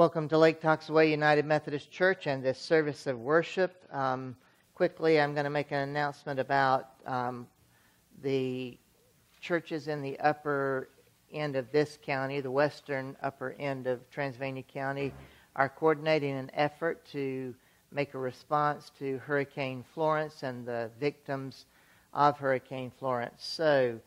Welcome to Lake Toxaway United Methodist Church and this service of worship. Um, quickly, I'm going to make an announcement about um, the churches in the upper end of this county, the western upper end of Transylvania County, are coordinating an effort to make a response to Hurricane Florence and the victims of Hurricane Florence. So,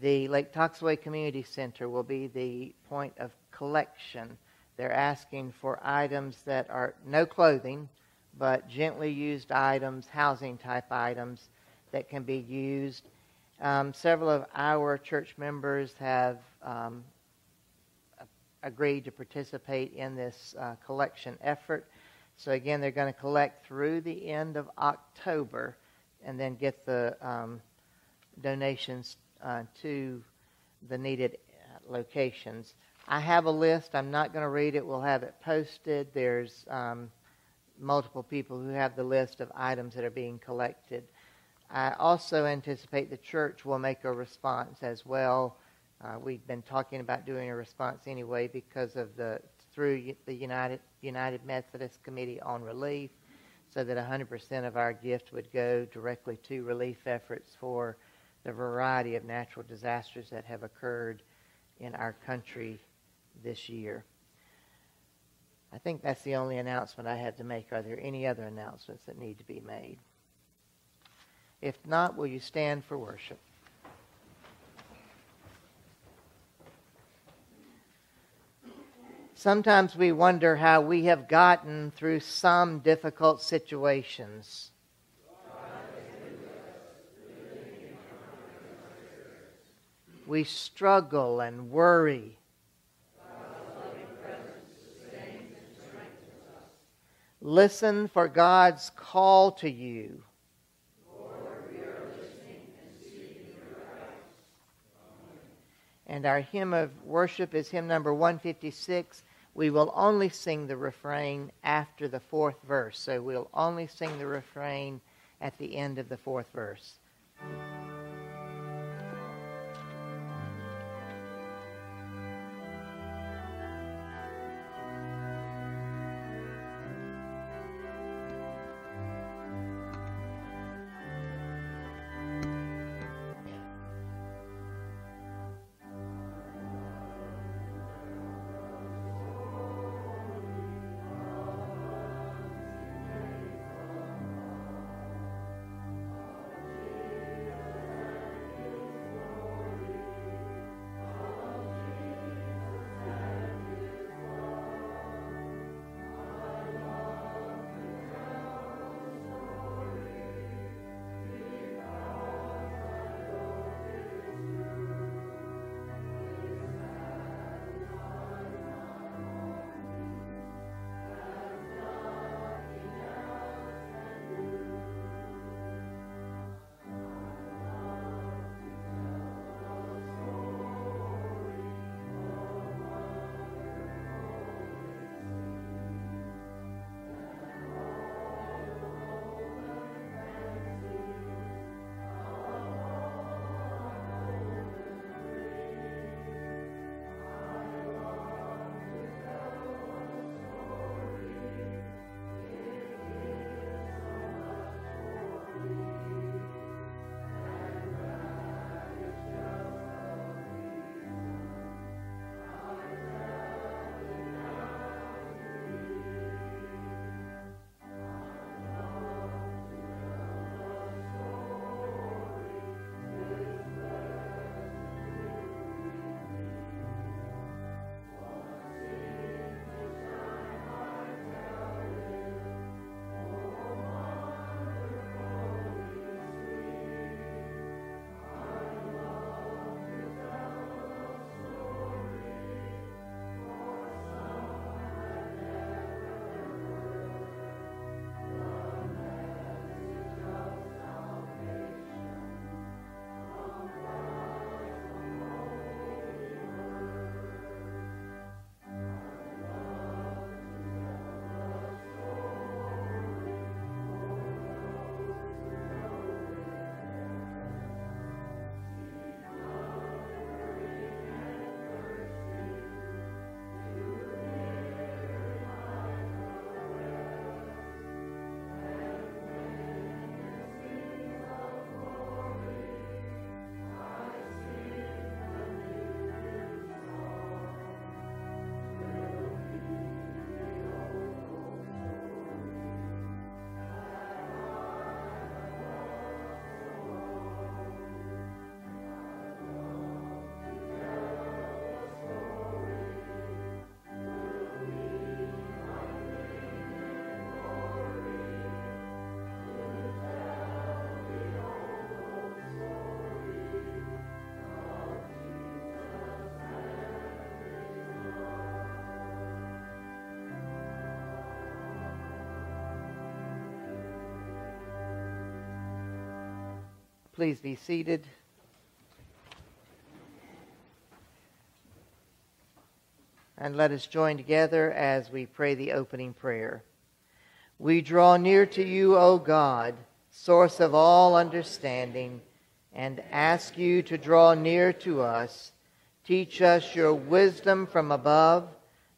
the Lake Toxaway Community Center will be the point of collection they're asking for items that are no clothing, but gently used items, housing type items that can be used. Um, several of our church members have um, agreed to participate in this uh, collection effort. So, again, they're going to collect through the end of October and then get the um, donations uh, to the needed uh, locations. I have a list. I'm not going to read it. We'll have it posted. There's um, multiple people who have the list of items that are being collected. I also anticipate the church will make a response as well. Uh, we've been talking about doing a response anyway because of the through the United United Methodist Committee on Relief, so that 100% of our gift would go directly to relief efforts for the variety of natural disasters that have occurred in our country this year. I think that's the only announcement I have to make. Are there any other announcements that need to be made? If not, will you stand for worship? Sometimes we wonder how we have gotten through some difficult situations. We struggle and worry. Listen for God's call to you. and our hymn of worship is hymn number 156. We will only sing the refrain after the fourth verse. So we'll only sing the refrain at the end of the fourth verse. Please be seated. And let us join together as we pray the opening prayer. We draw near to you, O God, source of all understanding, and ask you to draw near to us. Teach us your wisdom from above,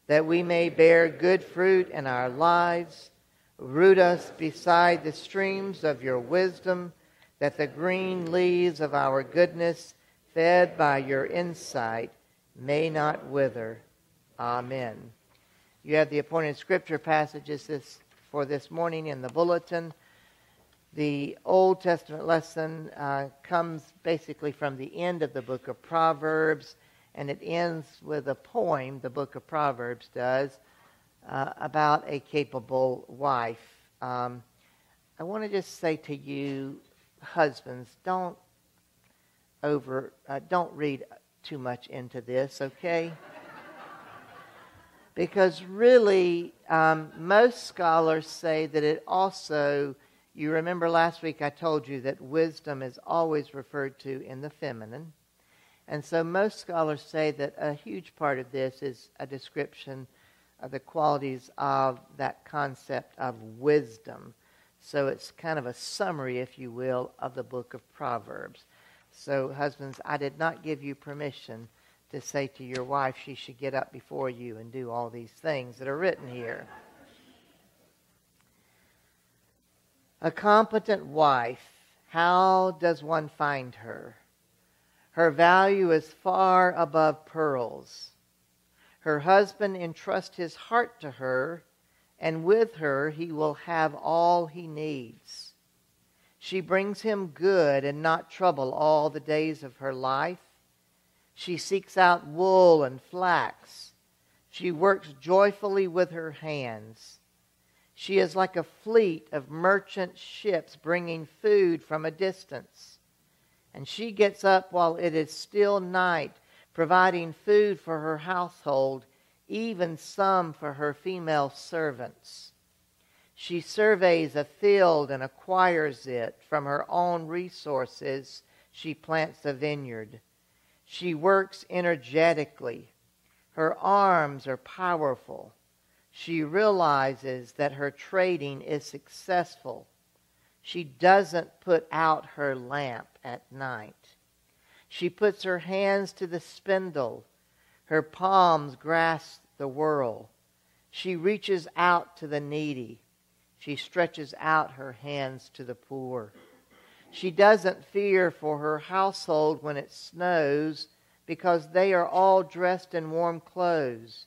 that we may bear good fruit in our lives. Root us beside the streams of your wisdom, that the green leaves of our goodness, fed by your insight, may not wither. Amen. You have the appointed scripture passages this, for this morning in the bulletin. The Old Testament lesson uh, comes basically from the end of the book of Proverbs, and it ends with a poem, the book of Proverbs does, uh, about a capable wife. Um, I want to just say to you, husbands, don't over, uh, don't read too much into this, okay? because really, um, most scholars say that it also, you remember last week I told you that wisdom is always referred to in the feminine. And so most scholars say that a huge part of this is a description of the qualities of that concept of wisdom. So it's kind of a summary, if you will, of the book of Proverbs. So, husbands, I did not give you permission to say to your wife she should get up before you and do all these things that are written here. A competent wife, how does one find her? Her value is far above pearls. Her husband entrusts his heart to her, and with her he will have all he needs. She brings him good and not trouble all the days of her life. She seeks out wool and flax. She works joyfully with her hands. She is like a fleet of merchant ships bringing food from a distance. And she gets up while it is still night, providing food for her household, even some for her female servants. She surveys a field and acquires it. From her own resources, she plants a vineyard. She works energetically. Her arms are powerful. She realizes that her trading is successful. She doesn't put out her lamp at night. She puts her hands to the spindle. Her palms grasp the world. She reaches out to the needy. She stretches out her hands to the poor. She doesn't fear for her household when it snows because they are all dressed in warm clothes.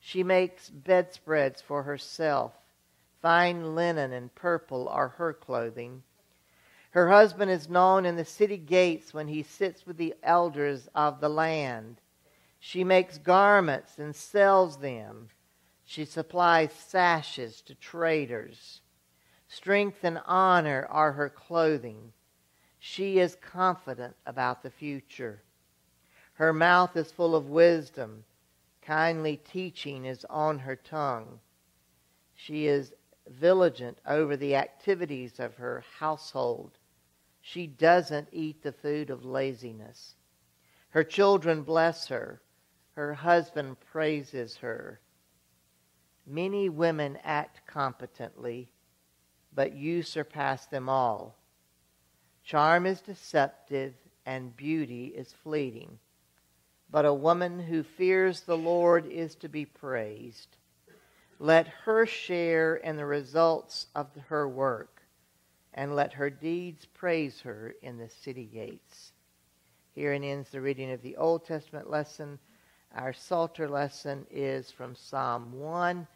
She makes bedspreads for herself. Fine linen and purple are her clothing. Her husband is known in the city gates when he sits with the elders of the land. She makes garments and sells them. She supplies sashes to traders. Strength and honor are her clothing. She is confident about the future. Her mouth is full of wisdom. Kindly teaching is on her tongue. She is vigilant over the activities of her household. She doesn't eat the food of laziness. Her children bless her. Her husband praises her. Many women act competently but you surpass them all. Charm is deceptive, and beauty is fleeting. But a woman who fears the Lord is to be praised. Let her share in the results of her work, and let her deeds praise her in the city gates. Herein ends the reading of the Old Testament lesson. Our Psalter lesson is from Psalm 1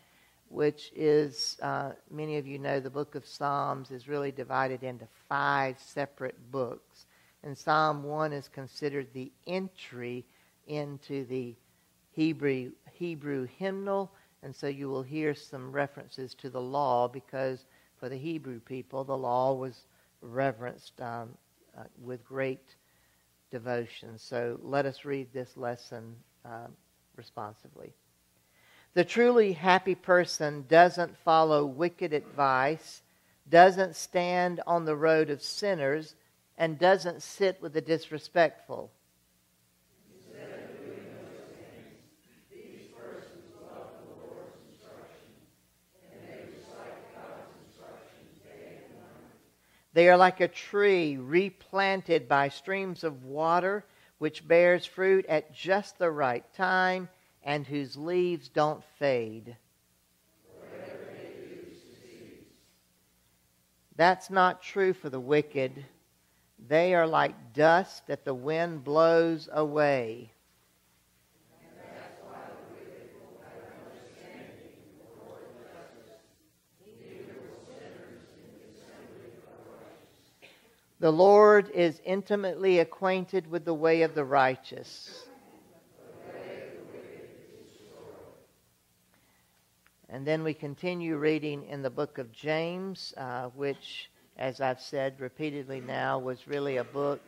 which is, uh, many of you know, the book of Psalms is really divided into five separate books. And Psalm 1 is considered the entry into the Hebrew, Hebrew hymnal. And so you will hear some references to the law because for the Hebrew people, the law was reverenced um, uh, with great devotion. So let us read this lesson uh, responsively. The truly happy person doesn't follow wicked advice, doesn't stand on the road of sinners, and doesn't sit with the disrespectful. They are like a tree replanted by streams of water, which bears fruit at just the right time and whose leaves don't fade. That's not true for the wicked. They are like dust that the wind blows away. The Lord is intimately acquainted with the way of the righteous. And then we continue reading in the book of James, uh, which, as I've said repeatedly now, was really a book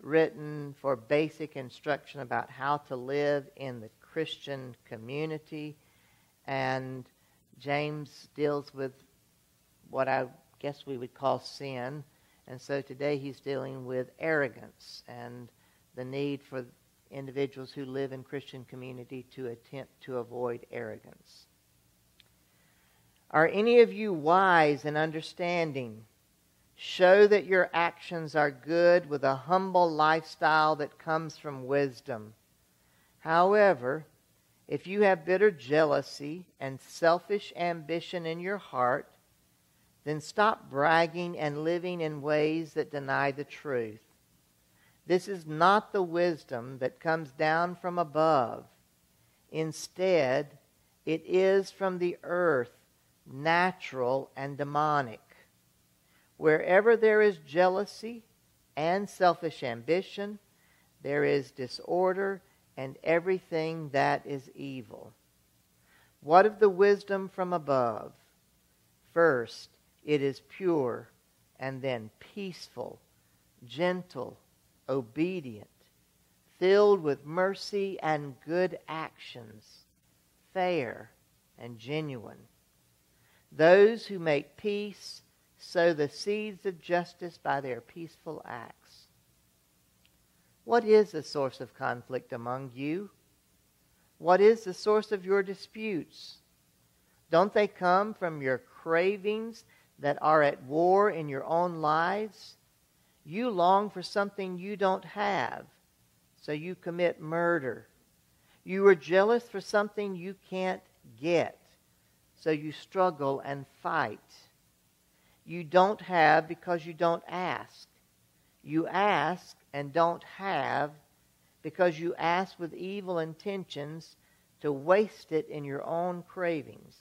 written for basic instruction about how to live in the Christian community. And James deals with what I guess we would call sin and so today he's dealing with arrogance and the need for individuals who live in Christian community to attempt to avoid arrogance. Are any of you wise and understanding? Show that your actions are good with a humble lifestyle that comes from wisdom. However, if you have bitter jealousy and selfish ambition in your heart, then stop bragging and living in ways that deny the truth. This is not the wisdom that comes down from above. Instead, it is from the earth, natural and demonic. Wherever there is jealousy and selfish ambition, there is disorder and everything that is evil. What of the wisdom from above? First, it is pure and then peaceful, gentle, obedient, filled with mercy and good actions, fair and genuine. Those who make peace sow the seeds of justice by their peaceful acts. What is the source of conflict among you? What is the source of your disputes? Don't they come from your cravings that are at war in your own lives, you long for something you don't have, so you commit murder. You are jealous for something you can't get, so you struggle and fight. You don't have because you don't ask. You ask and don't have because you ask with evil intentions to waste it in your own cravings.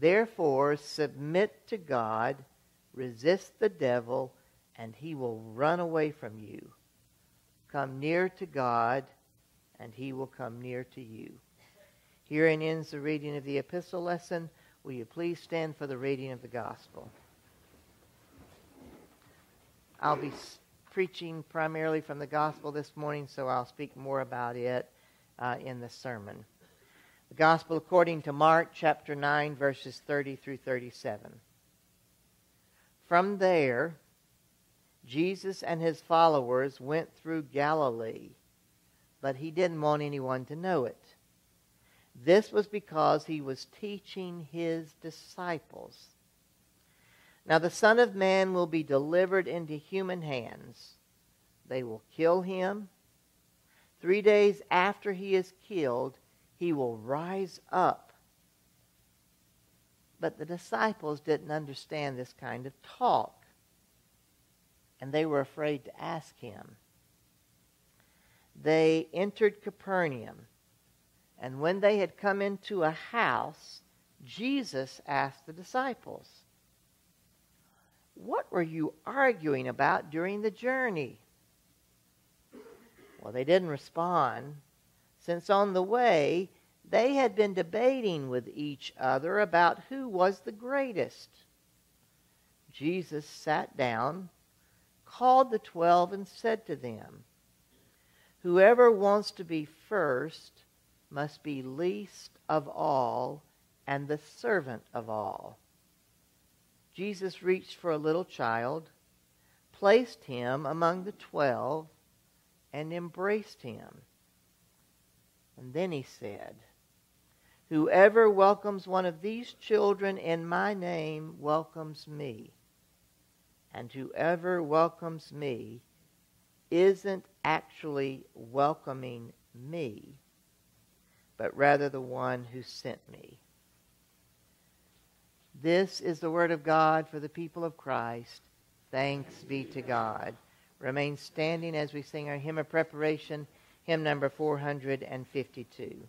Therefore, submit to God, resist the devil, and he will run away from you. Come near to God, and he will come near to you. Herein ends the reading of the epistle lesson. Will you please stand for the reading of the gospel? I'll be preaching primarily from the gospel this morning, so I'll speak more about it uh, in the sermon. The Gospel according to Mark chapter 9, verses 30 through 37. From there, Jesus and his followers went through Galilee, but he didn't want anyone to know it. This was because he was teaching his disciples. Now the Son of Man will be delivered into human hands. They will kill him. Three days after he is killed, he will rise up. But the disciples didn't understand this kind of talk, and they were afraid to ask him. They entered Capernaum, and when they had come into a house, Jesus asked the disciples, What were you arguing about during the journey? Well, they didn't respond since on the way they had been debating with each other about who was the greatest. Jesus sat down, called the twelve, and said to them, Whoever wants to be first must be least of all and the servant of all. Jesus reached for a little child, placed him among the twelve and embraced him. And then he said, Whoever welcomes one of these children in my name welcomes me. And whoever welcomes me isn't actually welcoming me, but rather the one who sent me. This is the word of God for the people of Christ. Thanks be to God. Remain standing as we sing our hymn of preparation, hymn number 452.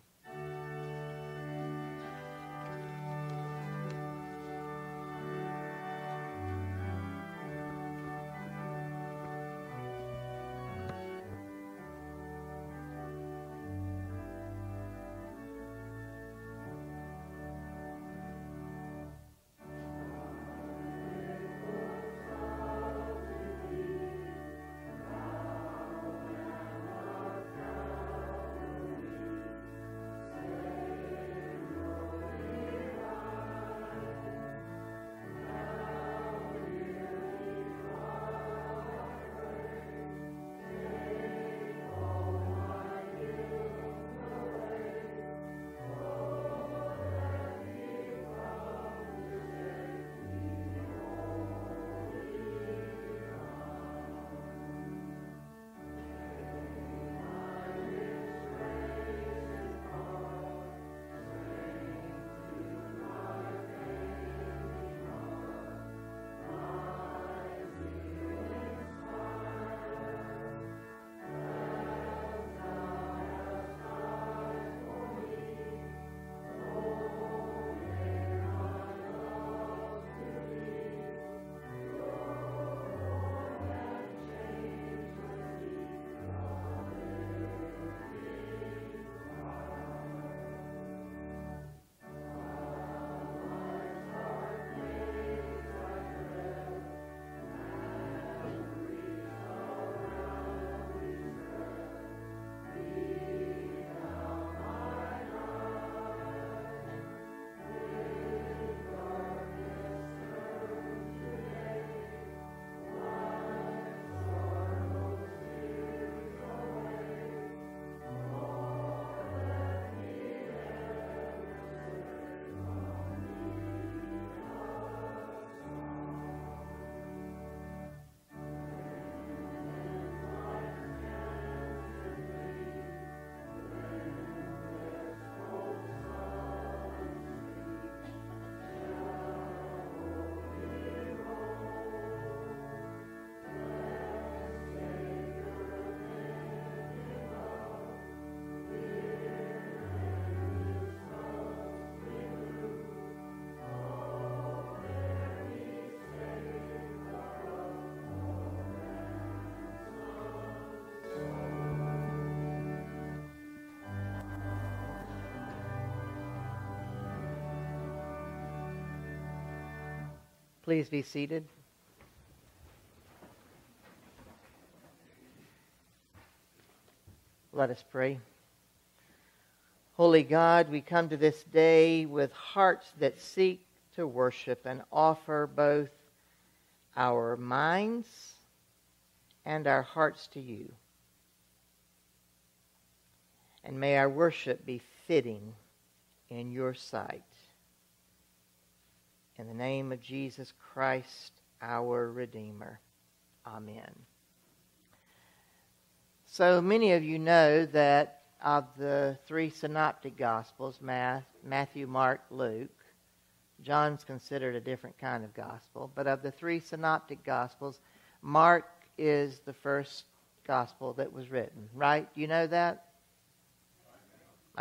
Please be seated. Let us pray. Holy God, we come to this day with hearts that seek to worship and offer both our minds and our hearts to you. And may our worship be fitting in your sight. In the name of Jesus Christ, our Redeemer. Amen. So many of you know that of the three synoptic gospels Matthew, Mark, Luke John's considered a different kind of gospel, but of the three synoptic gospels, Mark is the first gospel that was written, right? You know that?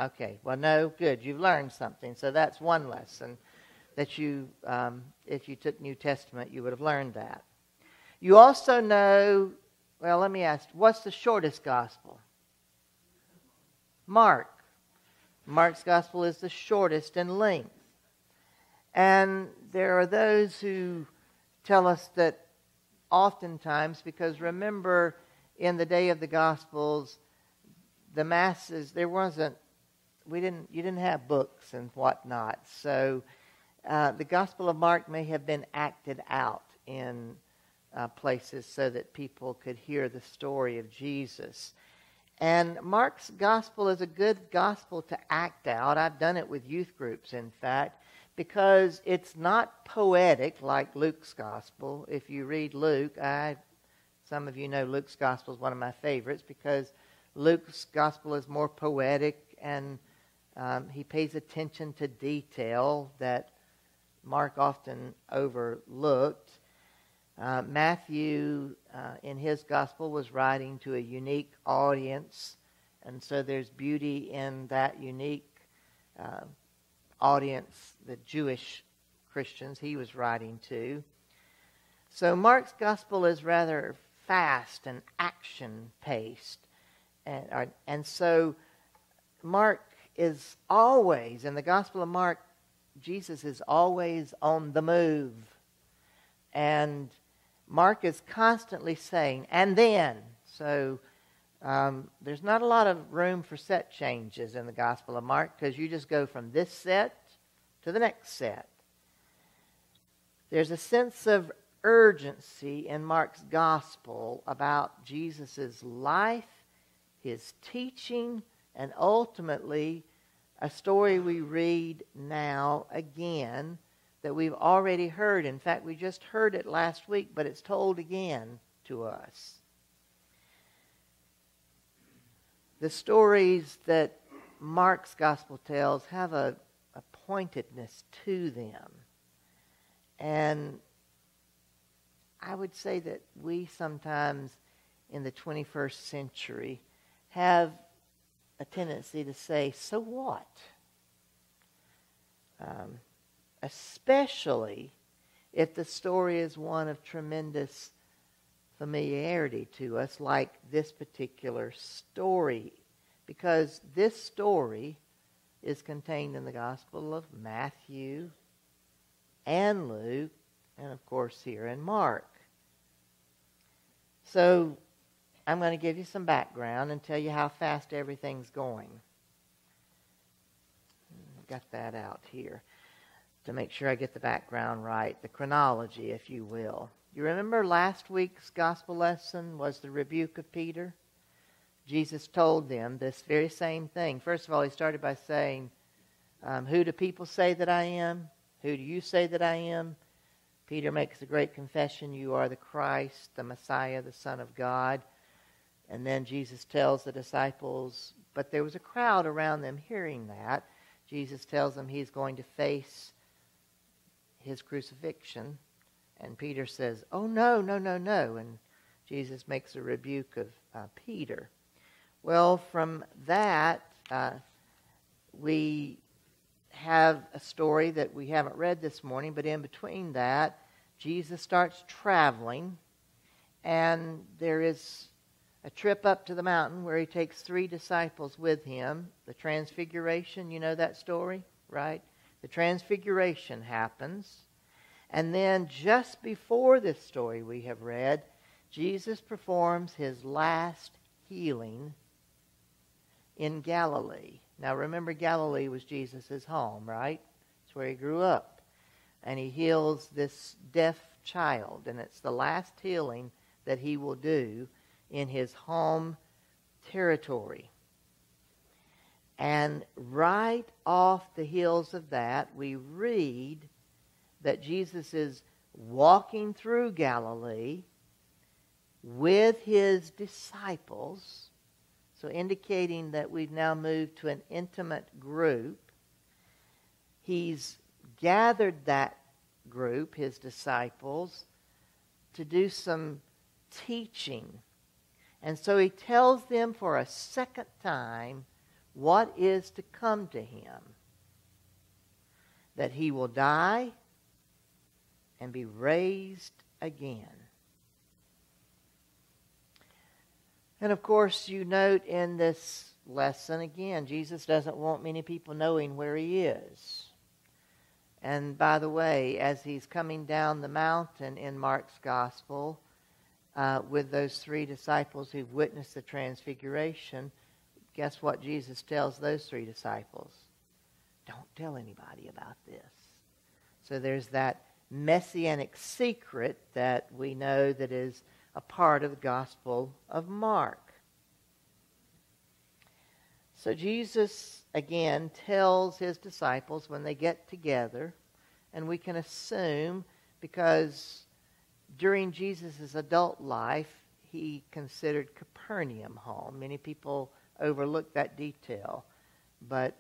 Okay, well, no, good. You've learned something. So that's one lesson that you, um, if you took New Testament, you would have learned that. You also know, well, let me ask, what's the shortest gospel? Mark. Mark's gospel is the shortest in length. And there are those who tell us that oftentimes, because remember, in the day of the Gospels, the masses, there wasn't, we didn't, you didn't have books and whatnot. So uh, the Gospel of Mark may have been acted out in uh, places so that people could hear the story of Jesus. And Mark's gospel is a good gospel to act out. I've done it with youth groups, in fact, because it's not poetic like Luke's gospel. If you read Luke, I, some of you know Luke's gospel is one of my favorites because Luke's gospel is more poetic and um, he pays attention to detail that Mark often overlooked. Uh, Matthew, uh, in his gospel, was writing to a unique audience, and so there's beauty in that unique uh, audience, the Jewish Christians he was writing to. So Mark's gospel is rather fast and action paced. And, and so Mark is always, in the Gospel of Mark, Jesus is always on the move. And Mark is constantly saying, and then. So um, there's not a lot of room for set changes in the Gospel of Mark because you just go from this set to the next set. There's a sense of urgency in Mark's Gospel about Jesus' life, his teaching, and ultimately a story we read now again that we've already heard. In fact, we just heard it last week, but it's told again to us. The stories that Mark's gospel tells have a, a pointedness to them. And I would say that we sometimes in the 21st century have a tendency to say, so what? Um, especially if the story is one of tremendous familiarity to us, like this particular story. Because this story is contained in the Gospel of Matthew and Luke, and of course here in Mark. So I'm going to give you some background and tell you how fast everything's going. Got that out here to make sure I get the background right, the chronology, if you will. You remember last week's gospel lesson was the rebuke of Peter? Jesus told them this very same thing. First of all, he started by saying, um, Who do people say that I am? Who do you say that I am? Peter makes a great confession You are the Christ, the Messiah, the Son of God. And then Jesus tells the disciples, but there was a crowd around them hearing that. Jesus tells them he's going to face his crucifixion. And Peter says, Oh, no, no, no, no. And Jesus makes a rebuke of uh, Peter. Well, from that, uh, we have a story that we haven't read this morning, but in between that, Jesus starts traveling, and there is a trip up to the mountain where he takes three disciples with him. The transfiguration, you know that story, right? The transfiguration happens. And then just before this story we have read, Jesus performs his last healing in Galilee. Now remember, Galilee was Jesus' home, right? It's where he grew up. And he heals this deaf child, and it's the last healing that he will do in his home territory. And right off the heels of that, we read that Jesus is walking through Galilee with his disciples, so indicating that we've now moved to an intimate group. He's gathered that group, his disciples, to do some teaching and so he tells them for a second time what is to come to him that he will die and be raised again. And of course, you note in this lesson again, Jesus doesn't want many people knowing where he is. And by the way, as he's coming down the mountain in Mark's gospel, uh, with those three disciples who've witnessed the transfiguration, guess what Jesus tells those three disciples? Don't tell anybody about this. So there's that messianic secret that we know that is a part of the Gospel of Mark. So Jesus again tells his disciples when they get together, and we can assume because during Jesus' adult life, he considered Capernaum home. Many people overlook that detail, but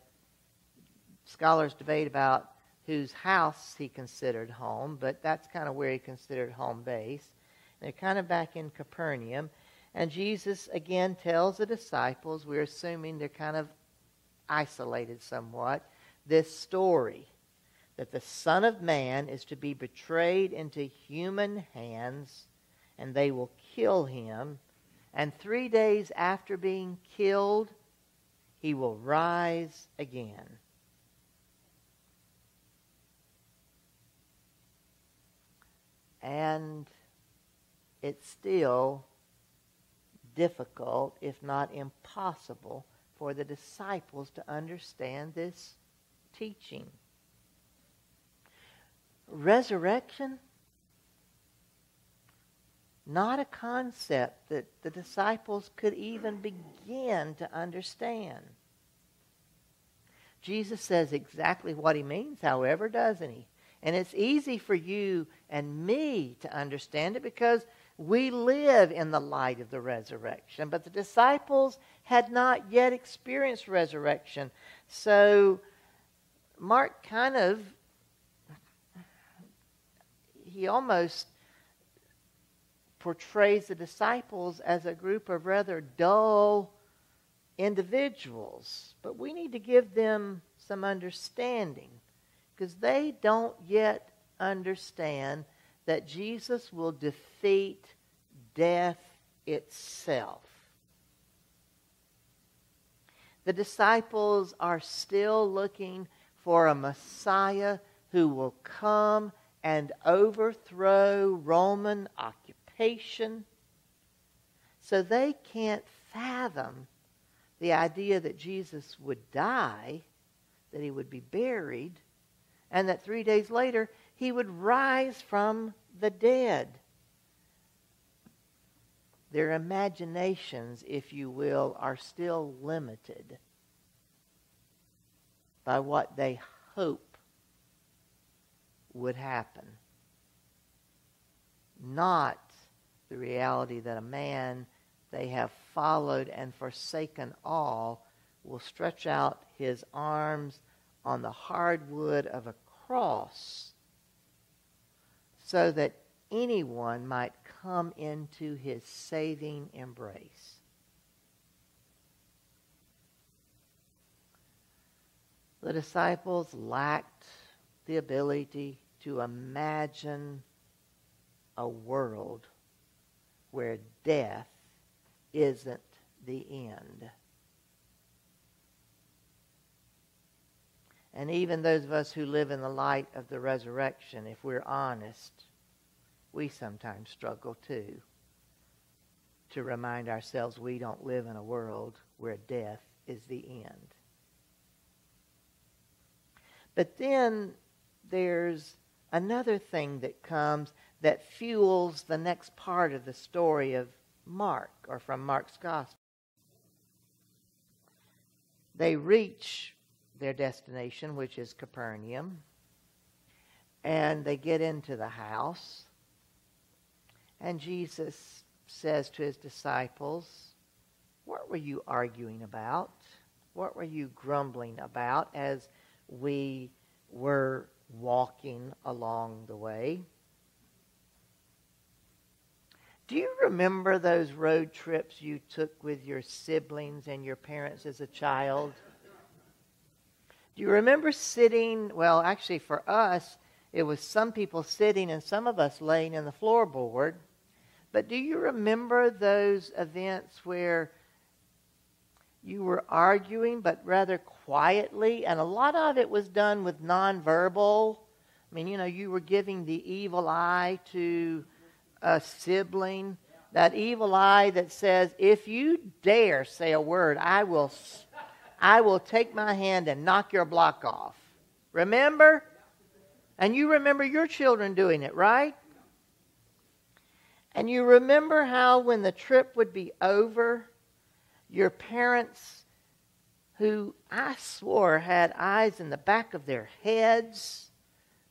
scholars debate about whose house he considered home, but that's kind of where he considered home base. they're kind of back in Capernaum. And Jesus again tells the disciples, we're assuming they're kind of isolated somewhat, this story that the Son of Man is to be betrayed into human hands, and they will kill him. And three days after being killed, he will rise again. And it's still difficult, if not impossible, for the disciples to understand this teaching. Resurrection, not a concept that the disciples could even begin to understand. Jesus says exactly what he means, however, doesn't he? And it's easy for you and me to understand it because we live in the light of the resurrection. But the disciples had not yet experienced resurrection. So Mark kind of, he almost portrays the disciples as a group of rather dull individuals. But we need to give them some understanding because they don't yet understand that Jesus will defeat death itself. The disciples are still looking for a Messiah who will come and overthrow Roman occupation. So they can't fathom the idea that Jesus would die, that he would be buried, and that three days later he would rise from the dead. Their imaginations, if you will, are still limited by what they hope would happen, not the reality that a man they have followed and forsaken all will stretch out his arms on the hard wood of a cross so that anyone might come into his saving embrace. The disciples lacked the ability to imagine a world where death isn't the end. And even those of us who live in the light of the resurrection, if we're honest, we sometimes struggle too to remind ourselves we don't live in a world where death is the end. But then there's another thing that comes that fuels the next part of the story of Mark, or from Mark's Gospel. They reach their destination, which is Capernaum. And they get into the house. And Jesus says to his disciples, What were you arguing about? What were you grumbling about as we were walking along the way? Do you remember those road trips you took with your siblings and your parents as a child? Do you remember sitting? Well, actually, for us, it was some people sitting and some of us laying in the floorboard. But do you remember those events where you were arguing, but rather quietly? And a lot of it was done with nonverbal. I mean, you know, you were giving the evil eye to a sibling. That evil eye that says, if you dare say a word, I will I will take my hand and knock your block off. Remember? And you remember your children doing it, right? And you remember how when the trip would be over, your parents, who I swore had eyes in the back of their heads,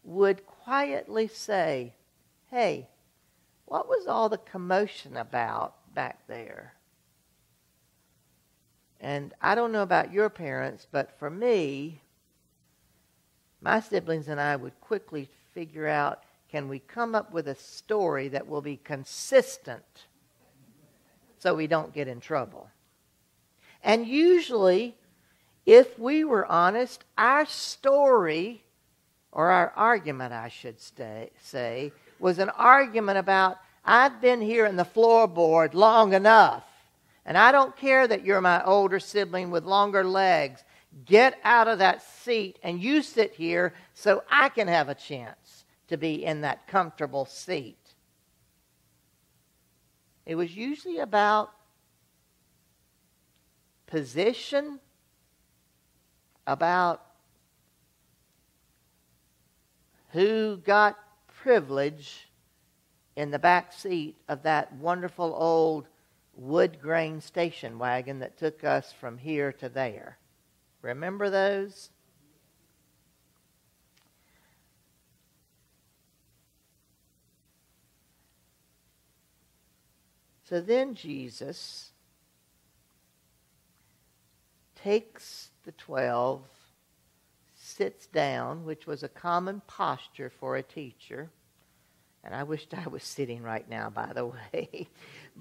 would quietly say, Hey, what was all the commotion about back there? And I don't know about your parents, but for me, my siblings and I would quickly figure out can we come up with a story that will be consistent so we don't get in trouble? And usually, if we were honest, our story, or our argument, I should stay, say, was an argument about I've been here in the floorboard long enough. And I don't care that you're my older sibling with longer legs. Get out of that seat and you sit here so I can have a chance to be in that comfortable seat. It was usually about position, about who got privilege in the back seat of that wonderful old wood grain station wagon that took us from here to there. Remember those? So then Jesus takes the twelve, sits down, which was a common posture for a teacher. And I wished I was sitting right now, by the way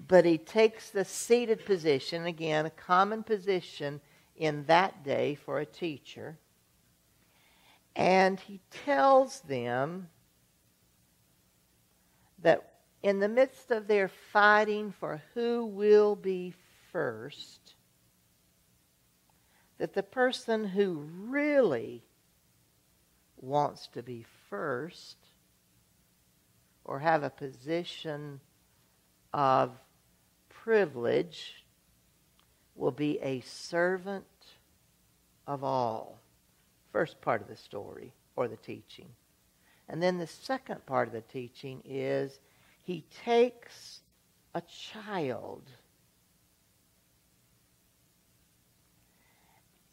but he takes the seated position, again, a common position in that day for a teacher, and he tells them that in the midst of their fighting for who will be first, that the person who really wants to be first or have a position of privilege will be a servant of all. First part of the story or the teaching. And then the second part of the teaching is he takes a child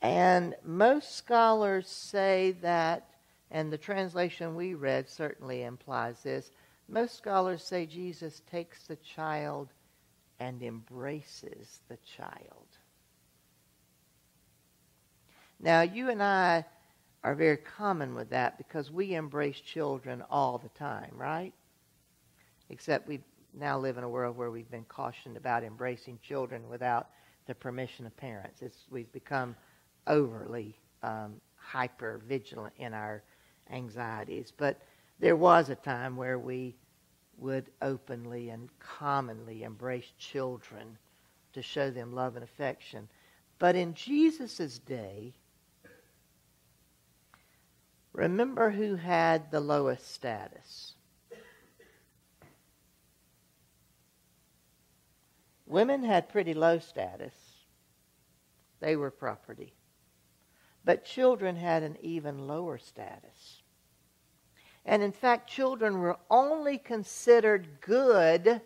and most scholars say that, and the translation we read certainly implies this, most scholars say Jesus takes the child and embraces the child. Now, you and I are very common with that because we embrace children all the time, right? Except we now live in a world where we've been cautioned about embracing children without the permission of parents. It's, we've become overly um, hyper vigilant in our anxieties. But there was a time where we would openly and commonly embrace children to show them love and affection. But in Jesus' day, remember who had the lowest status. Women had pretty low status. They were property. But children had an even lower status. And in fact, children were only considered good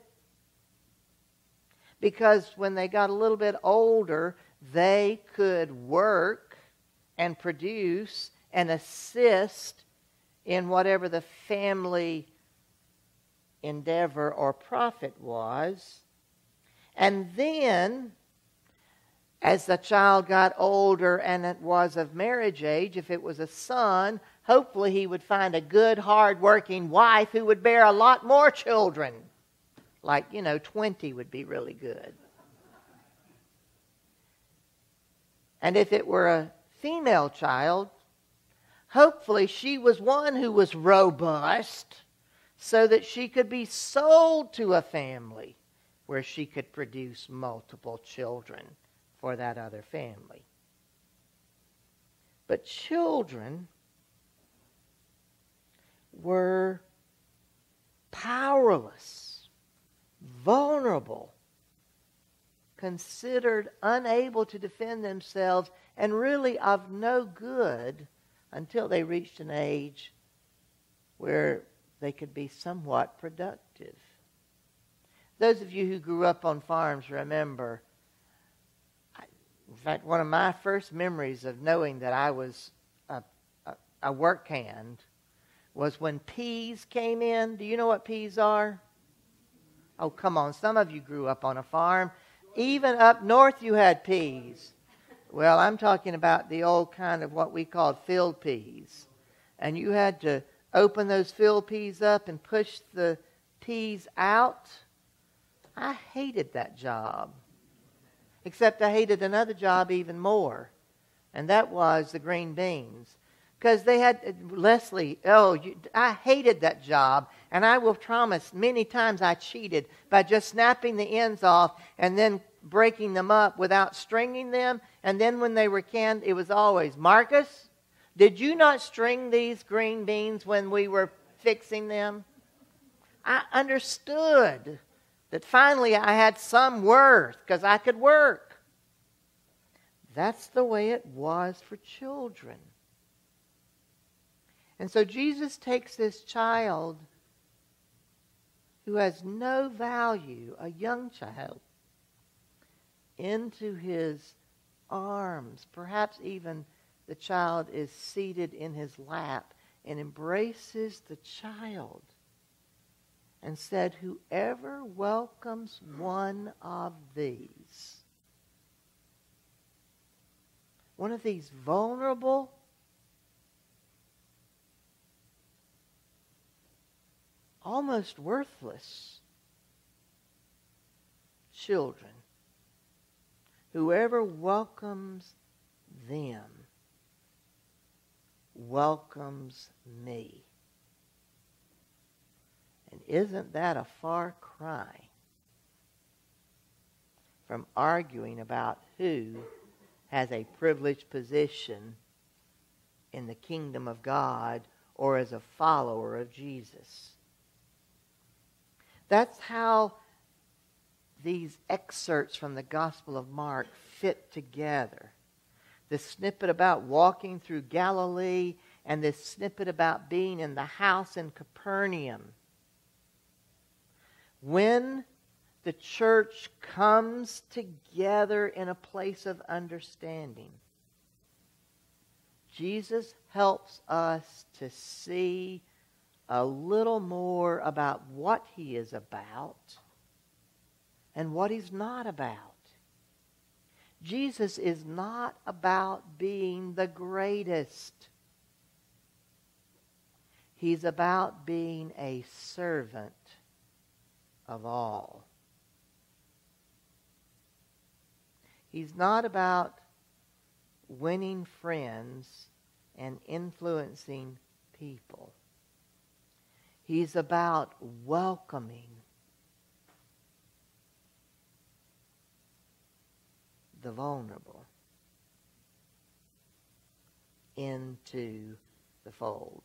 because when they got a little bit older, they could work and produce and assist in whatever the family endeavor or profit was. And then, as the child got older and it was of marriage age, if it was a son, hopefully he would find a good, hard-working wife who would bear a lot more children. Like, you know, 20 would be really good. And if it were a female child, hopefully she was one who was robust so that she could be sold to a family where she could produce multiple children for that other family. But children were powerless, vulnerable, considered unable to defend themselves, and really of no good until they reached an age where they could be somewhat productive. Those of you who grew up on farms remember, in fact, one of my first memories of knowing that I was a, a, a work hand was when peas came in. Do you know what peas are? Oh, come on. Some of you grew up on a farm. Even up north, you had peas. Well, I'm talking about the old kind of what we called field peas. And you had to open those field peas up and push the peas out. I hated that job. Except I hated another job even more, and that was the green beans. Because they had, Leslie, oh, you, I hated that job, and I will promise many times I cheated by just snapping the ends off and then breaking them up without stringing them. And then when they were canned, it was always, Marcus, did you not string these green beans when we were fixing them? I understood that finally I had some worth because I could work. That's the way it was for children. And so Jesus takes this child who has no value, a young child, into his arms. Perhaps even the child is seated in his lap and embraces the child and said, Whoever welcomes one of these, one of these vulnerable, almost worthless children, whoever welcomes them welcomes me. And isn't that a far cry from arguing about who has a privileged position in the kingdom of God or as a follower of Jesus? That's how these excerpts from the Gospel of Mark fit together. The snippet about walking through Galilee and this snippet about being in the house in Capernaum when the church comes together in a place of understanding, Jesus helps us to see a little more about what he is about and what he's not about. Jesus is not about being the greatest. He's about being a servant of all. He's not about winning friends and influencing people. He's about welcoming the vulnerable into the fold.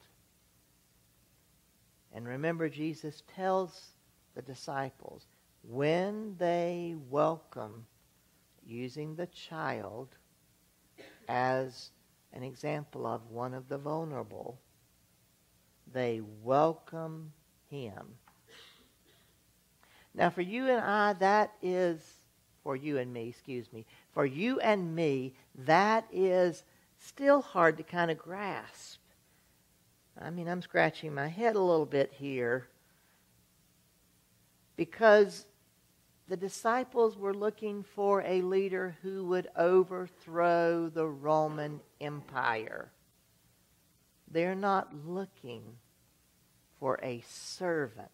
And remember, Jesus tells the disciples when they welcome using the child as an example of one of the vulnerable, they welcome him. Now, for you and I, that is, for you and me, excuse me, for you and me, that is still hard to kind of grasp. I mean, I'm scratching my head a little bit here because the disciples were looking for a leader who would overthrow the Roman Empire. They're not looking for a servant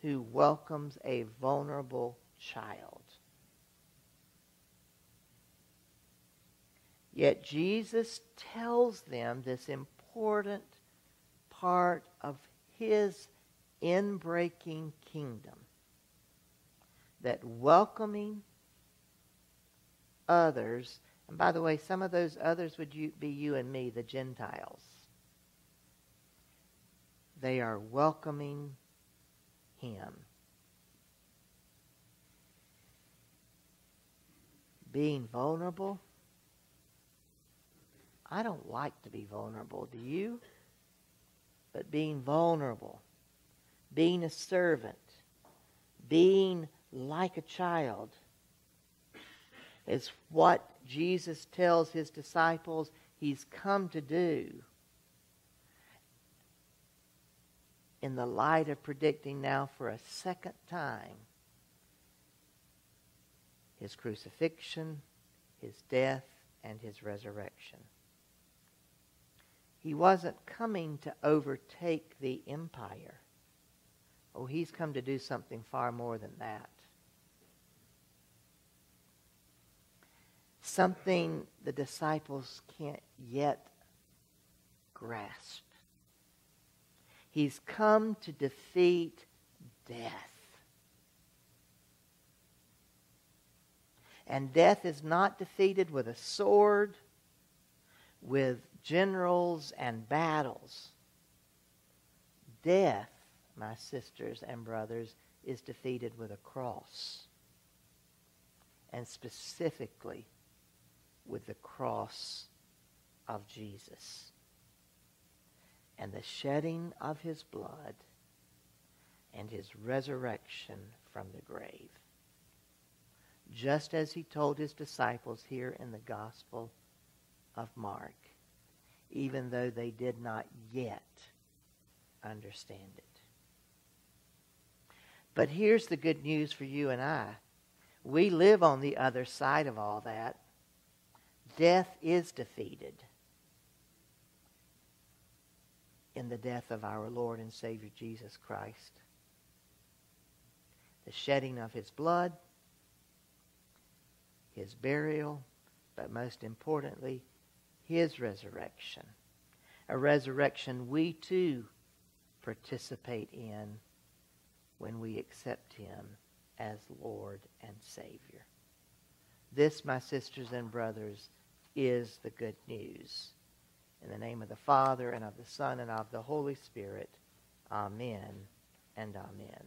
who welcomes a vulnerable child. Yet Jesus tells them this important part of his in-breaking kingdom that welcoming others, and by the way, some of those others would you, be you and me, the Gentiles. They are welcoming him. Being vulnerable. I don't like to be vulnerable. Do you? but being vulnerable, being a servant, being like a child is what Jesus tells his disciples he's come to do in the light of predicting now for a second time his crucifixion, his death, and his resurrection. He wasn't coming to overtake the empire. Oh, he's come to do something far more than that. Something the disciples can't yet grasp. He's come to defeat death. And death is not defeated with a sword, with generals and battles. Death, my sisters and brothers, is defeated with a cross. And specifically with the cross of Jesus and the shedding of his blood and his resurrection from the grave. Just as he told his disciples here in the Gospel of Mark, even though they did not yet understand it. But here's the good news for you and I. We live on the other side of all that. Death is defeated in the death of our Lord and Savior Jesus Christ. The shedding of his blood, his burial, but most importantly, his resurrection. A resurrection we too participate in when we accept him as Lord and Savior. This, my sisters and brothers, is the good news. In the name of the Father, and of the Son, and of the Holy Spirit. Amen and amen.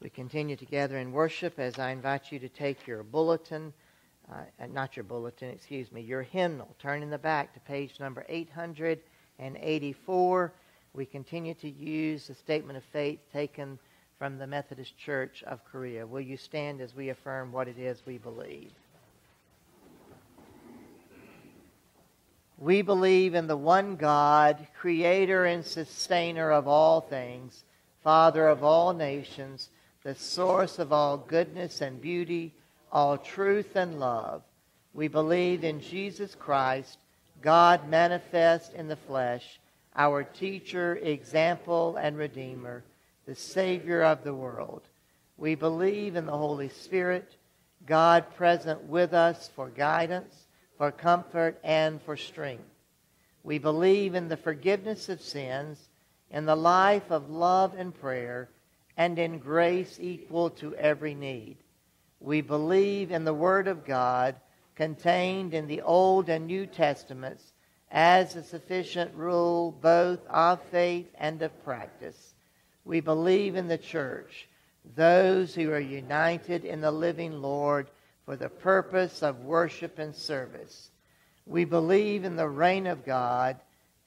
We continue together in worship as I invite you to take your bulletin, uh, not your bulletin, excuse me, your hymnal. Turn in the back to page number 884. We continue to use the statement of faith taken from the Methodist Church of Korea. Will you stand as we affirm what it is we believe? We believe in the one God, creator and sustainer of all things, Father of all nations, the source of all goodness and beauty, all truth and love. We believe in Jesus Christ, God manifest in the flesh, our teacher, example, and redeemer, the Savior of the world. We believe in the Holy Spirit, God present with us for guidance for comfort, and for strength. We believe in the forgiveness of sins, in the life of love and prayer, and in grace equal to every need. We believe in the Word of God contained in the Old and New Testaments as a sufficient rule both of faith and of practice. We believe in the church, those who are united in the living Lord for the purpose of worship and service. We believe in the reign of God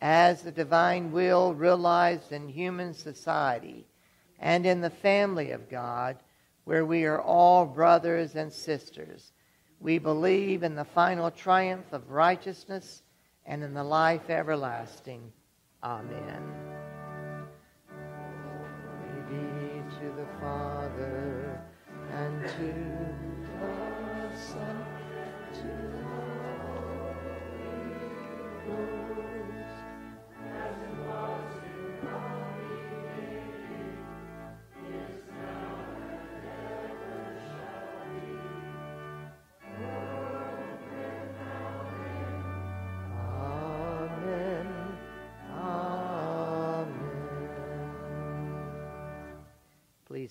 as the divine will realized in human society and in the family of God where we are all brothers and sisters. We believe in the final triumph of righteousness and in the life everlasting. Amen. Glory be to the Father and to Please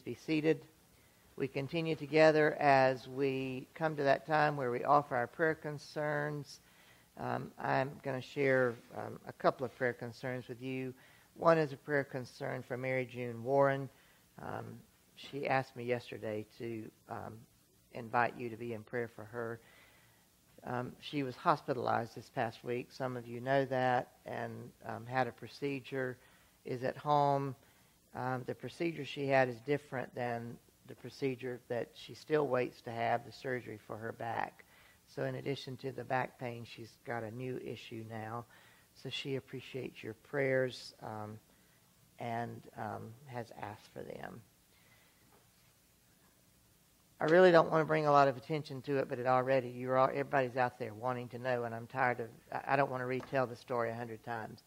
be seated. We continue together as we come to that time where we offer our prayer concerns. Um, I'm going to share um, a couple of prayer concerns with you. One is a prayer concern for Mary June Warren. Um, she asked me yesterday to um, invite you to be in prayer for her. Um, she was hospitalized this past week. Some of you know that, and um, had a procedure. Is at home. Um, the procedure she had is different than the procedure that she still waits to have the surgery for her back. So, in addition to the back pain, she's got a new issue now. So, she appreciates your prayers um, and um, has asked for them. I really don't want to bring a lot of attention to it, but it already you're all, everybody's out there wanting to know, and I'm tired of. I don't want to retell the story a hundred times.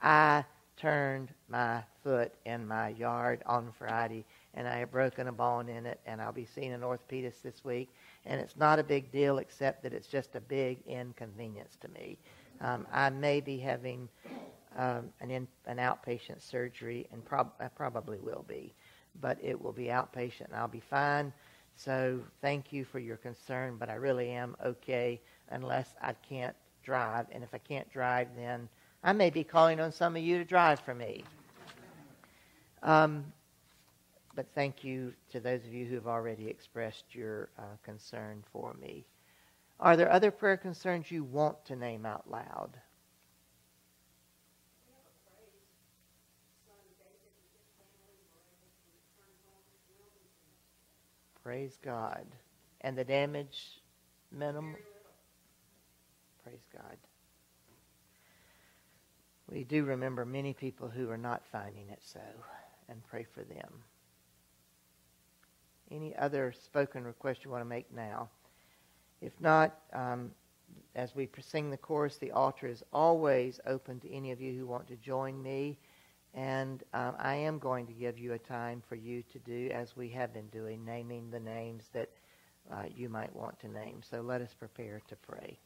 I turned my foot in my yard on Friday, and I have broken a bone in it, and I'll be seeing an orthopedist this week. And it's not a big deal, except that it's just a big inconvenience to me. Um, I may be having um, an, in, an outpatient surgery, and prob- I probably will be, but it will be outpatient, and I'll be fine. So thank you for your concern, but I really am okay unless I can't drive. And if I can't drive, then I may be calling on some of you to drive for me. Um, but thank you to those of you who have already expressed your uh, concern for me. Are there other prayer concerns you want to name out loud? Praise God. And the damage minimum? Praise God. We do remember many people who are not finding it so and pray for them. Any other spoken request you want to make now? If not, um, as we sing the chorus, the altar is always open to any of you who want to join me. And um, I am going to give you a time for you to do as we have been doing, naming the names that uh, you might want to name. So let us prepare to pray.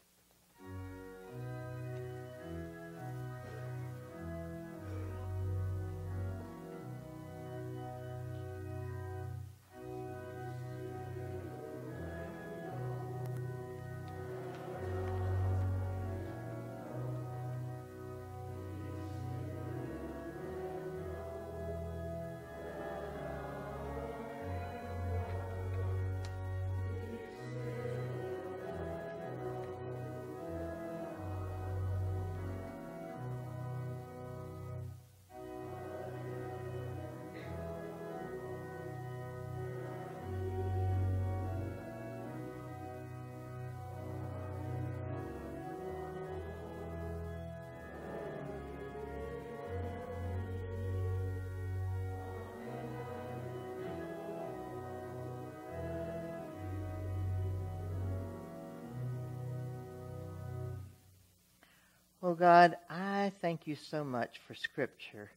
Oh God, I thank you so much for Scripture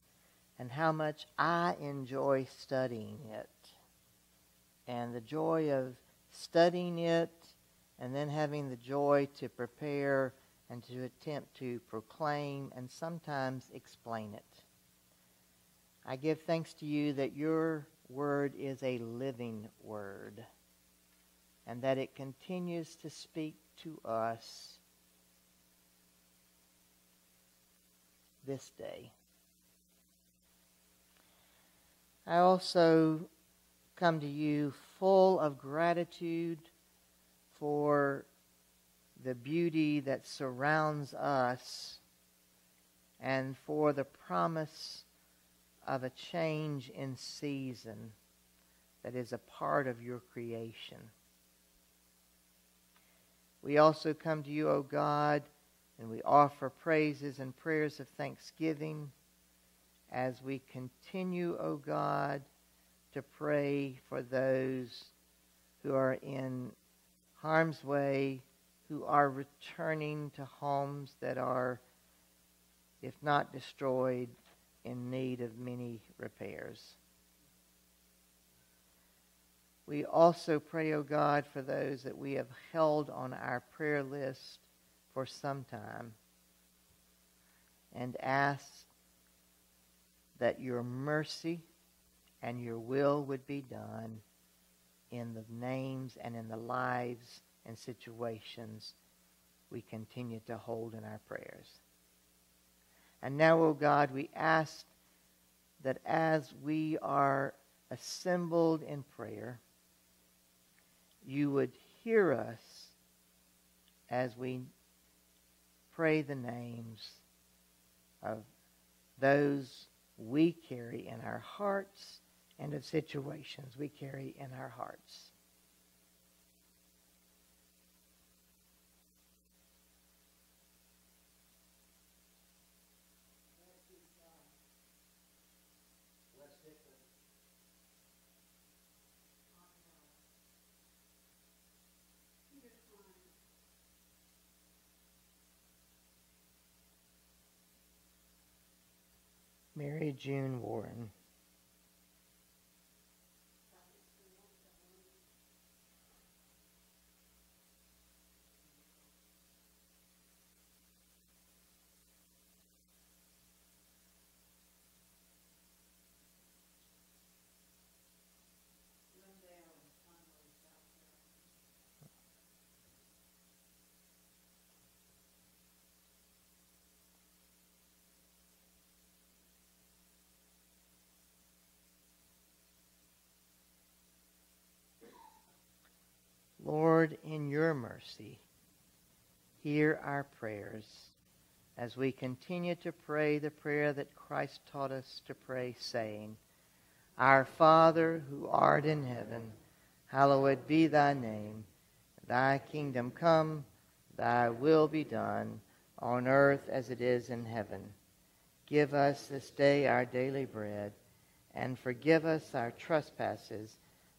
and how much I enjoy studying it. And the joy of studying it and then having the joy to prepare and to attempt to proclaim and sometimes explain it. I give thanks to you that your word is a living word and that it continues to speak to us this day. I also come to you full of gratitude for the beauty that surrounds us and for the promise of a change in season that is a part of your creation. We also come to you, O God and we offer praises and prayers of thanksgiving as we continue, O oh God, to pray for those who are in harm's way, who are returning to homes that are, if not destroyed, in need of many repairs. We also pray, O oh God, for those that we have held on our prayer list for some time and ask that your mercy and your will would be done in the names and in the lives and situations we continue to hold in our prayers. And now, O oh God, we ask that as we are assembled in prayer, you would hear us as we pray the names of those we carry in our hearts and of situations we carry in our hearts. Mary June Warren. Lord, in your mercy, hear our prayers as we continue to pray the prayer that Christ taught us to pray, saying, Our Father, who art in heaven, hallowed be thy name. Thy kingdom come, thy will be done, on earth as it is in heaven. Give us this day our daily bread, and forgive us our trespasses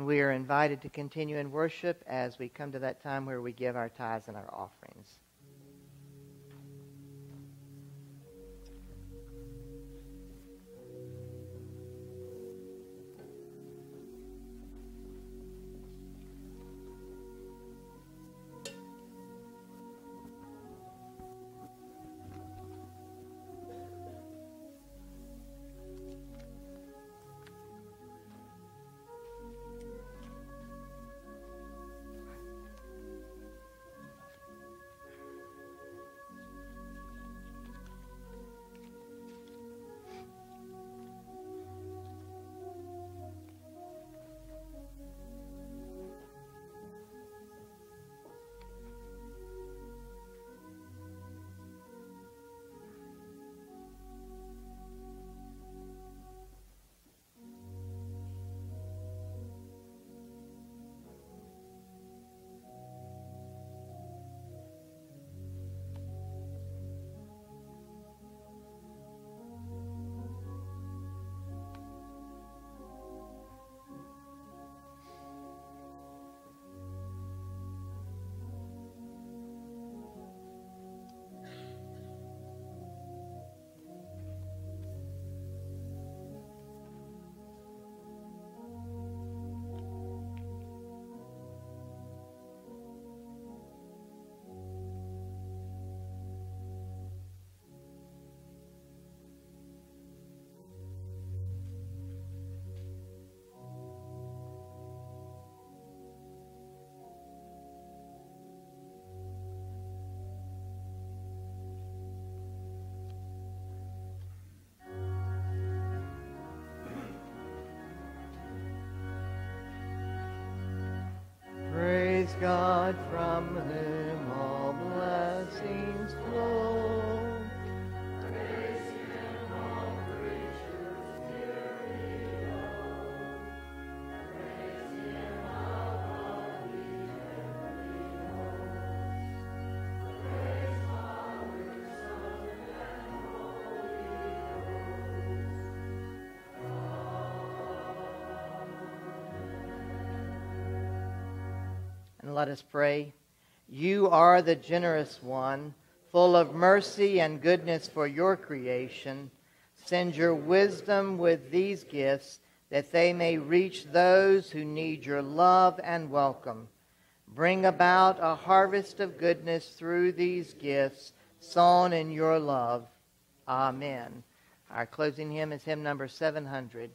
And we are invited to continue in worship as we come to that time where we give our tithes and our offerings. God from let us pray. You are the generous one, full of mercy and goodness for your creation. Send your wisdom with these gifts that they may reach those who need your love and welcome. Bring about a harvest of goodness through these gifts sown in your love. Amen. Our closing hymn is hymn number 700.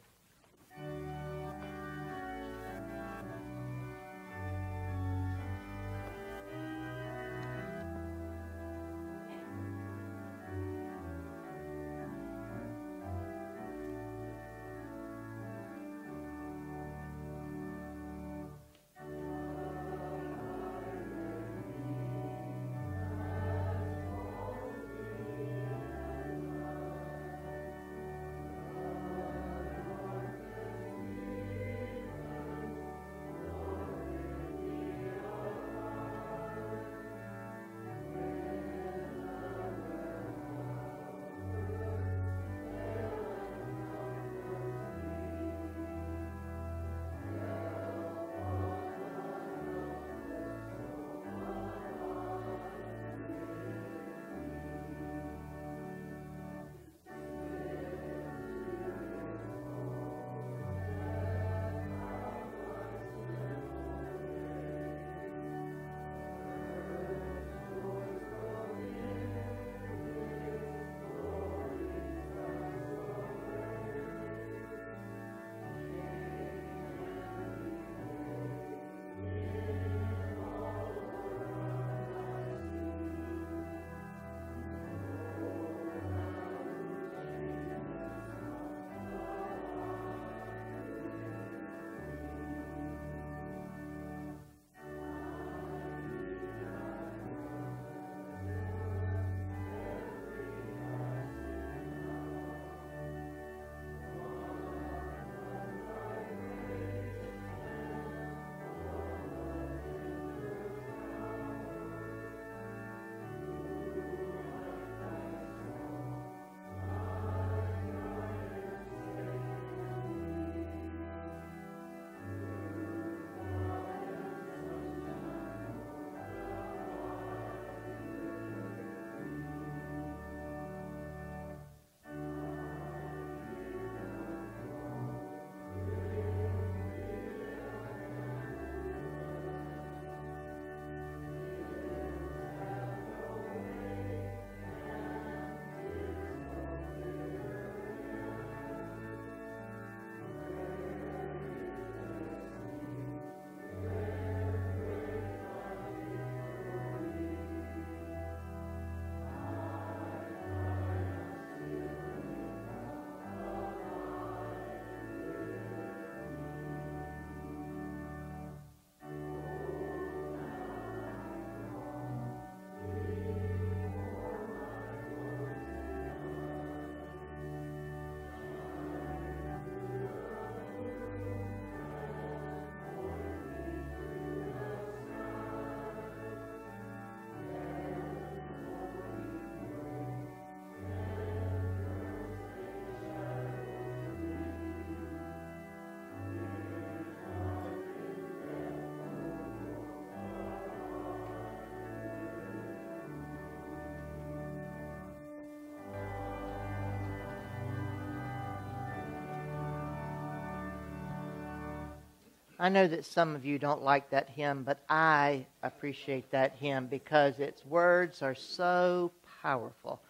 I know that some of you don't like that hymn, but I appreciate that hymn because its words are so powerful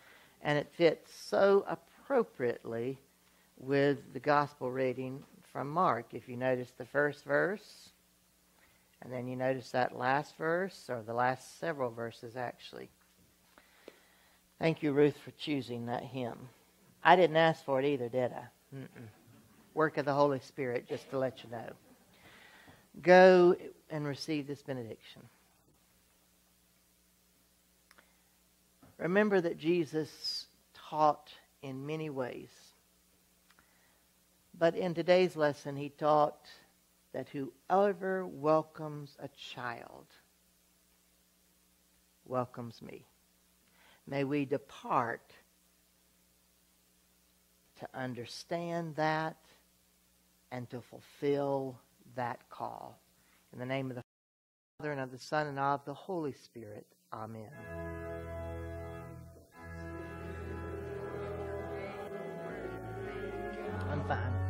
and it fits so appropriately with the gospel reading from Mark. If you notice the first verse, and then you notice that last verse, or the last several verses actually. Thank you, Ruth, for choosing that hymn. I didn't ask for it either, did I? Mm-mm. Work of the Holy Spirit, just to let you know. Go and receive this benediction. Remember that Jesus taught in many ways. But in today's lesson, he taught that whoever welcomes a child welcomes me. May we depart to understand that and to fulfill that call. In the name of the Father, and of the Son, and of the Holy Spirit. Amen. I'm fine.